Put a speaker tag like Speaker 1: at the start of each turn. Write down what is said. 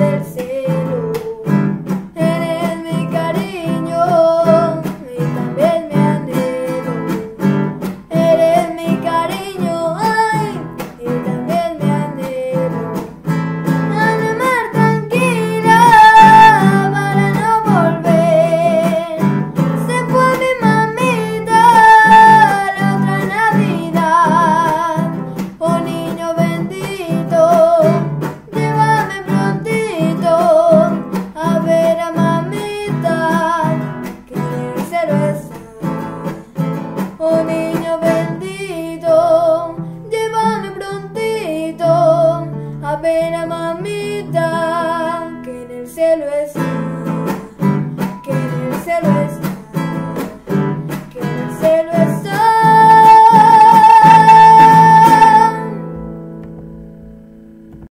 Speaker 1: let's see.